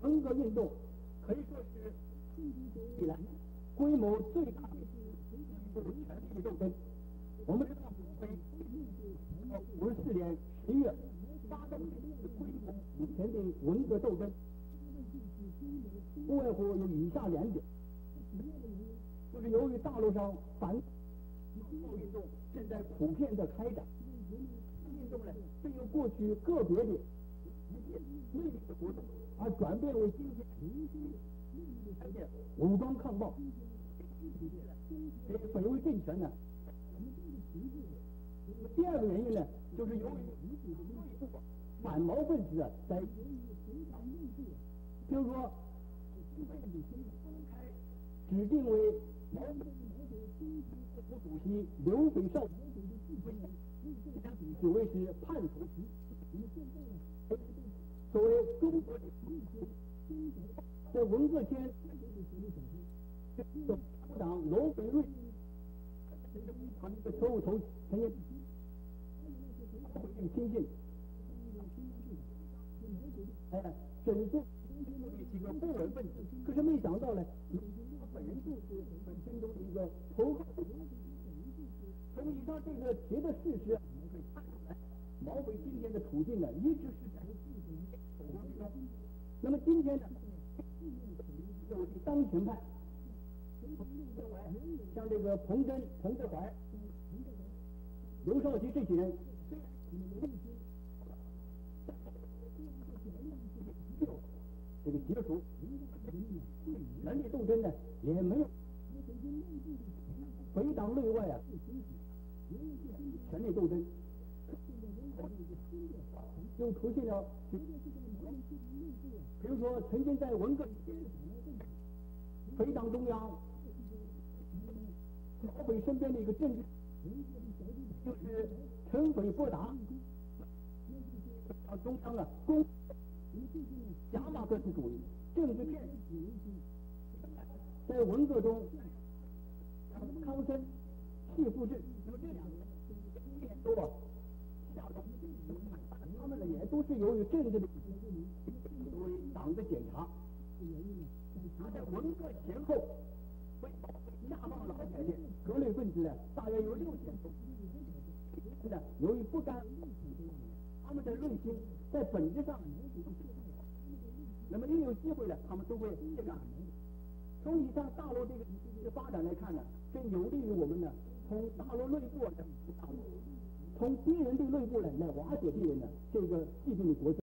文革运动可以说是以来规模最大的权力斗争。我们知道，五十四年十月发动的规模以前的文革斗争，不外乎有以下两点，就是由于大陆上反运动正在普遍的开展，运动呢，是由过去个别的内力的活动，而转变为今天看见武装抗暴，给北魏政权呢。第二个原因呢，就是由于反毛分子啊，在就是说指定为毛副主席刘斐少，以为是叛徒。中国的在文革间，部长罗斐瑞。他那个错误从陈年亲信，哎，整肃的几个不稳分子，可是没想到呢，他本人就是本心中的一个头号。从以上这个别的事实，我们可以看出来，毛伟今天的处境呢，一直是。天呢，作为当权派。像这个彭真、彭德怀、刘少奇这些人，这个结束，权力斗争呢也没有，北党内外啊，权力斗争又出现了，比如说曾经在文革，非党中央。毛伟身边的一个政治，就是陈斐波达，中央啊，攻加马克思主义政治骗子，在文革中，康生、谢富治，那么这两个人都啊，他们呢也都由于政治的作为党的检查，他在文革前后被。下放老百姓，各类分子呢，大约有六千多。是的，由于不甘，他们的内心在本质上，那么一有机会呢，他们都会这个。从以上大陆这个这个发展来看呢，更有利于我们呢，从大陆内部的大陆从敌人的内部呢来瓦解敌人呢这个既定的国家。